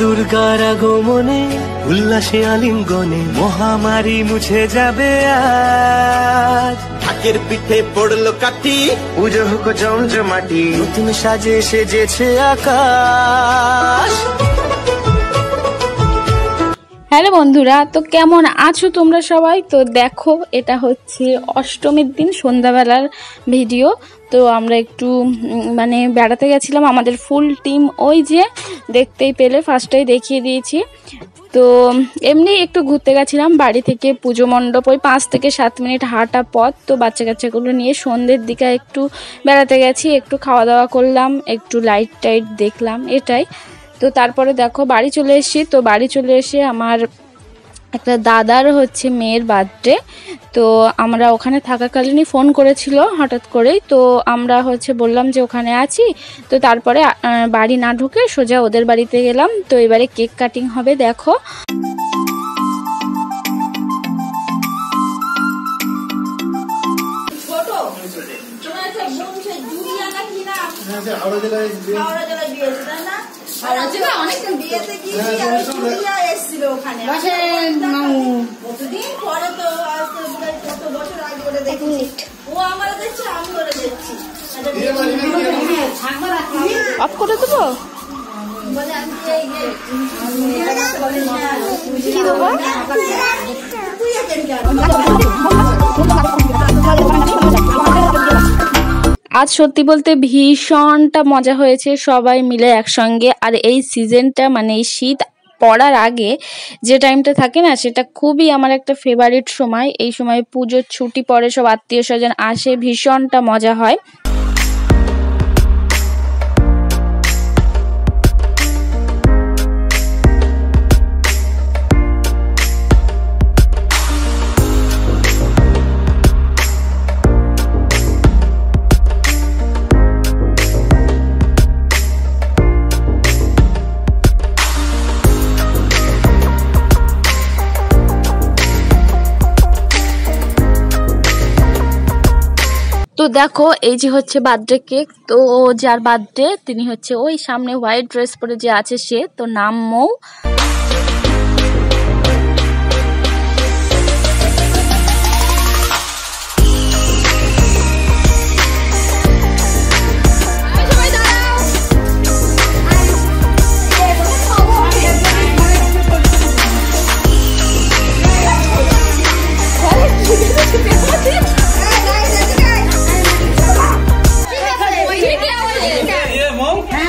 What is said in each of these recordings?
দুর্গার আগমনে উল্লাসে আলিঙ্গনে মহামারী মুছে যাবে আজ। ঢাকের পিঠে পড়ল কাটি পুজো হোক জমজমাটি নতুন সাজে সেজেছে আকাশ। হ্যালো বন্ধুরা, তো কেমন আছো তোমরা সবাই? তো দেখো, এটা হচ্ছে অষ্টমীর দিন, সন্ধ্যাবেলার ভিডিও। তো আমরা একটু মানে বেড়াতে গেছিলাম, আমাদের ফুল টিম ওই যে দেখতেই পেলে, ফার্স্টেই দেখিয়ে দিয়েছি। তো এমনি একটু ঘুরতে গেছিলাম, বাড়ি থেকে পুজো মণ্ডপ, ওই পাঁচ থেকে সাত মিনিট হাঁটা পথ। তো বাচ্চা কাচ্চাগুলো নিয়ে সন্ধ্যের দিকে একটু বেড়াতে গেছি, একটু খাওয়া দাওয়া করলাম, একটু লাইট টাইট দেখলাম, এটাই। তো তারপরে দেখো বাড়ি চলে এসেছি। তো বাড়ি চলে এসে আমার একটা দাদার হচ্ছে মেয়ের বার্থডে তো আমরা ওখানে থাকাকালীনই ফোন করেছিল হঠাৎ করেই। তো আমরা হচ্ছে বললাম যে ওখানে আছি। তো তারপরে বাড়ি না ঢুকে সোজা ওদের বাড়িতে গেলাম। তো এবারে কেক কাটিং হবে দেখো। অফ করে দেবো কি? দেবো আজ সত্যি বলতে ভীষণটা মজা হয়েছে সবাই মিলে একসঙ্গে। আর এই সিজনটা মানে এই শীত পড়ার আগে যে টাইমটা থাকে না, সেটা খুবই আমার একটা ফেভারিট সময়। এই সময় পুজোর ছুটি পরে সব আত্মীয় স্বজন আসে, ভীষণটা মজা হয়। দেখো, এই যে হচ্ছে বার্থডে কেক, তো ও যার বার্থডে, তিনি হচ্ছে ওই সামনে হোয়াইট ড্রেস পরে যে আছে সে তো নাম মৌ।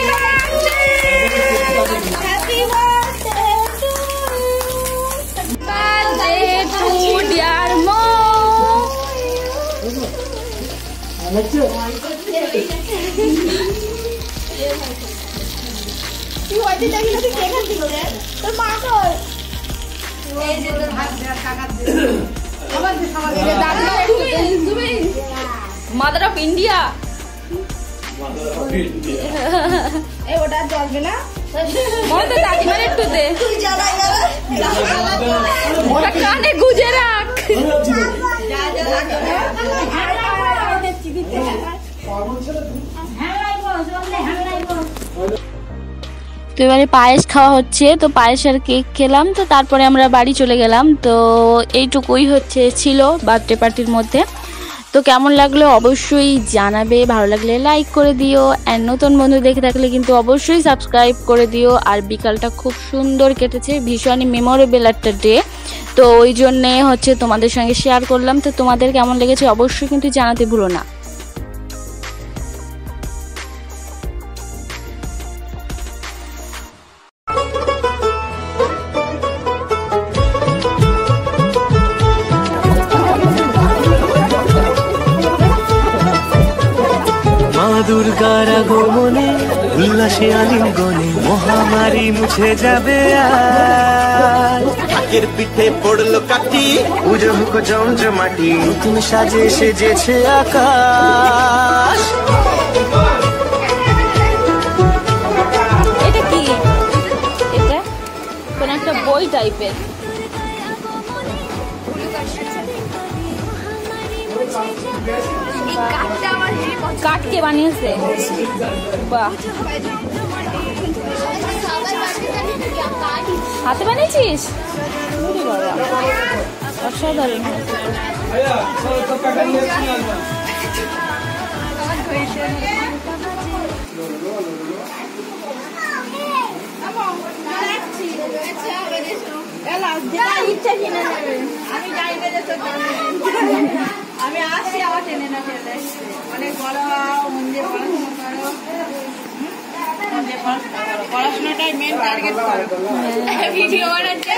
সব মা কই ধরো তো এ দে, এ না। রহমান দিতে। এই যে বিড়ি খেয়ে অভ্যেস আছে হ্যাঁ করছি Birthday to mother of India তো এবারে পায়েস খাওয়া হচ্ছে, তো পায়েস আর কেক খেলাম, তো তারপরে আমরা বাড়ি চলে গেলাম, তো এইটুকুই হচ্ছে ছিল বার্থডে পার্টির মধ্যে। তো কেমন লাগল অবশ্যই জানাবে, ভালো লাগলে লাইক করে দিও অ্যান্ড নতুন বন্ধু দেখে থাকলে কিন্তু অবশ্যই সাবস্ক্রাইব করে দিও, আর বিকালটা খুব সুন্দর কেটেছে, ভীষণই মেমোরেবল একটা ডে তো ওই জন্যে হচ্ছে তোমাদের সঙ্গে শেয়ার করলাম, তো তোমাদের কেমন লেগেছে অবশ্যই কিন্তু জানাতে ভুলো না। দুর্গার আগমনে উল্লাসে আলিঙ্গনে মহামারী মুছে যাবে আর পিঠে পড়ল কাটি পুজো হোক জমজমাটি নতুন সাজে সেজেছে আকাশ। এটা কি? এটা কোন একটা বই টাইপের কাঠ কে বানিয়েছে। বাহ। হাতে বানিয়েছিস? ওরে বাবা, অসাধারণ হয়েছে তো। আমি আসছি আবার টেনে না ফেলে অনেক বড় হও মন পড়াশোনা করো। পড়াশোনা পড়াশোনাটাই মেন টার্গেট করো ভিডিও বানাচ্ছে।